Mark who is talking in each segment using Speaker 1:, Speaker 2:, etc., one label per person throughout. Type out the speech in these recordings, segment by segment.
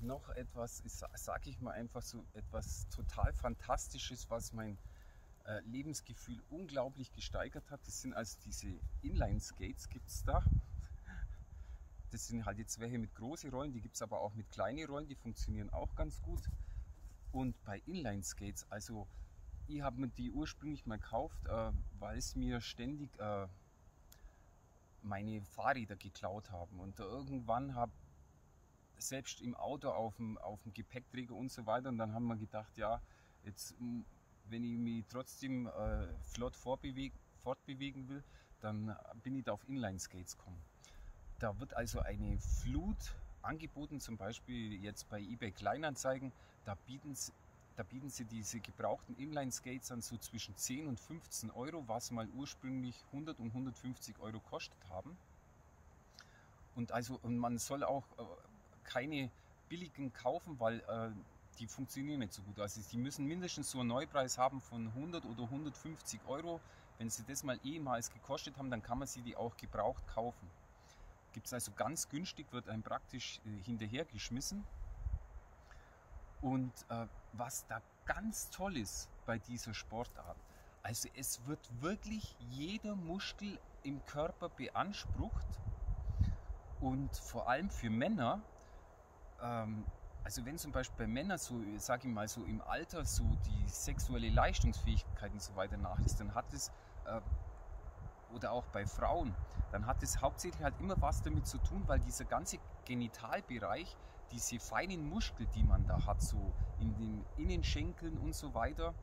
Speaker 1: noch etwas, sage ich mal einfach so etwas total Fantastisches, was mein äh, Lebensgefühl unglaublich gesteigert hat. Das sind also diese Inline-Skates gibt es da. Das sind halt jetzt welche mit großen Rollen, die gibt es aber auch mit kleinen Rollen, die funktionieren auch ganz gut. Und bei Inline-Skates, also ich habe mir die ursprünglich mal gekauft, äh, weil es mir ständig äh, meine Fahrräder geklaut haben. Und irgendwann habe selbst im Auto auf dem, auf dem Gepäckträger und so weiter. Und dann haben wir gedacht, ja, jetzt, wenn ich mich trotzdem äh, flott fortbewegen will, dann bin ich da auf Inline-Skates gekommen. Da wird also eine Flut angeboten, zum Beispiel jetzt bei eBay Kleinanzeigen. Da bieten, da bieten sie diese gebrauchten Inline-Skates an so zwischen 10 und 15 Euro, was mal ursprünglich 100 und 150 Euro kostet haben. Und also und man soll auch äh, keine billigen kaufen, weil äh, die funktionieren nicht so gut. Also die müssen mindestens so einen Neupreis haben von 100 oder 150 Euro. Wenn sie das mal ehemals gekostet haben, dann kann man sie die auch gebraucht kaufen. Gibt es also ganz günstig, wird einem praktisch äh, hinterhergeschmissen. Und äh, was da ganz toll ist bei dieser Sportart, also es wird wirklich jeder Muskel im Körper beansprucht und vor allem für Männer ähm, also wenn zum Beispiel bei Männern so, sage ich mal so im Alter so die sexuelle Leistungsfähigkeit und so weiter nachlässt, dann hat es äh, oder auch bei Frauen, dann hat es hauptsächlich halt immer was damit zu tun, weil dieser ganze Genitalbereich, diese feinen Muskeln, die man da hat, so in den Innenschenkeln und so weiter,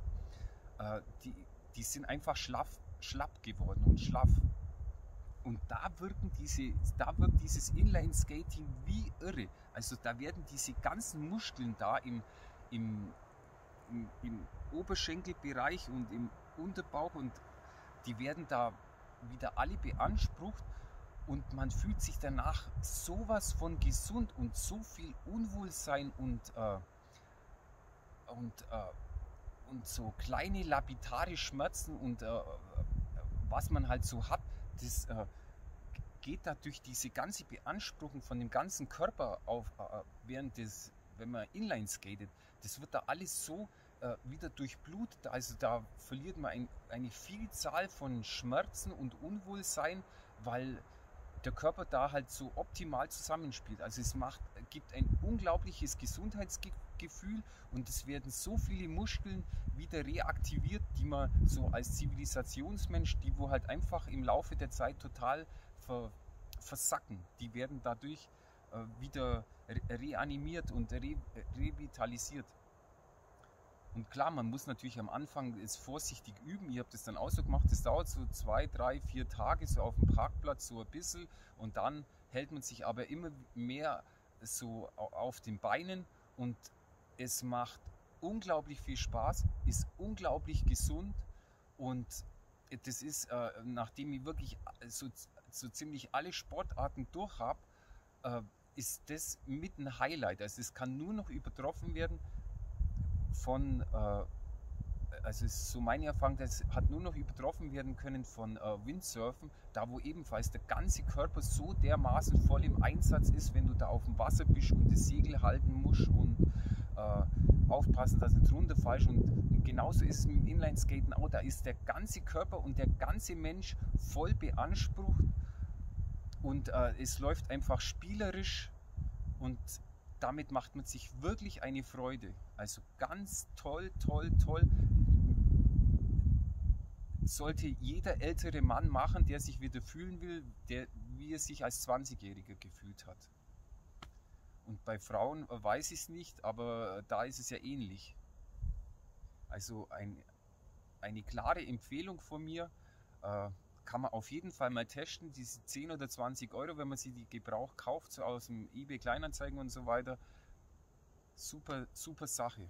Speaker 1: äh, die, die sind einfach schlaff, schlapp geworden und schlaff. Und da wirken diese, da wird dieses Inline-Skating wie irre. Also da werden diese ganzen Muskeln da im, im, im, im Oberschenkelbereich und im Unterbauch und die werden da wieder alle beansprucht und man fühlt sich danach sowas von gesund und so viel Unwohlsein und, äh, und, äh, und so kleine lapidare Schmerzen und äh, was man halt so hat, das äh, geht da durch diese ganze Beanspruchung von dem ganzen Körper auf, äh, während des, wenn man Inline skatet, das wird da alles so äh, wieder durchblutet. Also da verliert man ein, eine Vielzahl von Schmerzen und Unwohlsein, weil der Körper da halt so optimal zusammenspielt. Also es macht, gibt ein unglaubliches Gesundheitsgefühl und es werden so viele Muskeln wieder reaktiviert, die man so als Zivilisationsmensch, die wo halt einfach im Laufe der Zeit total ver, versacken, die werden dadurch äh, wieder re reanimiert und re revitalisiert. Und klar, man muss natürlich am Anfang es vorsichtig üben. Ich habe das dann auch so gemacht. Das dauert so zwei, drei, vier Tage so auf dem Parkplatz so ein bisschen. Und dann hält man sich aber immer mehr so auf den Beinen. Und es macht unglaublich viel Spaß, ist unglaublich gesund. Und das ist, äh, nachdem ich wirklich so, so ziemlich alle Sportarten durch habe, äh, ist das mit ein Highlight. Also es kann nur noch übertroffen werden von, äh, also ist so meine Erfahrung, das hat nur noch übertroffen werden können von äh, Windsurfen, da wo ebenfalls der ganze Körper so dermaßen voll im Einsatz ist, wenn du da auf dem Wasser bist und das Segel halten musst und äh, aufpassen, dass nicht runterfallst. Und, und genauso ist es mit Inlineskaten auch, da ist der ganze Körper und der ganze Mensch voll beansprucht und äh, es läuft einfach spielerisch und damit macht man sich wirklich eine Freude. Also ganz toll, toll, toll. Sollte jeder ältere Mann machen, der sich wieder fühlen will, der, wie er sich als 20-Jähriger gefühlt hat. Und bei Frauen weiß ich es nicht, aber da ist es ja ähnlich. Also ein, eine klare Empfehlung von mir. Äh, kann man auf jeden Fall mal testen. Diese 10 oder 20 Euro, wenn man sie die Gebrauch kauft, so aus dem eBay Kleinanzeigen und so weiter. Super, super Sache.